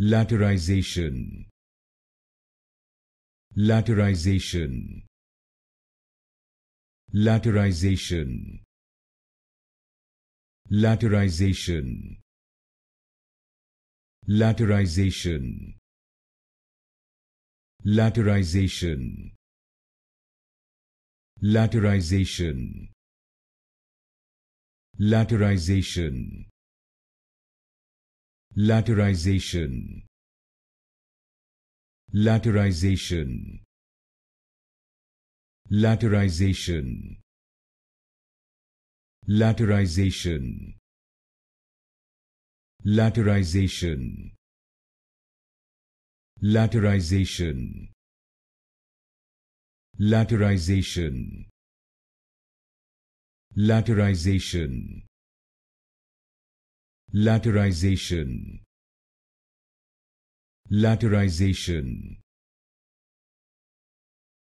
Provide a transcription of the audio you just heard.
laterization. Laterization. Laterization. Laterization. Laterization. Laterization. Laterization. Laterization laterization. Laterization. Laterization. Laterization. Laterization. Laterization. Laterization. Laterization laterization. Laterization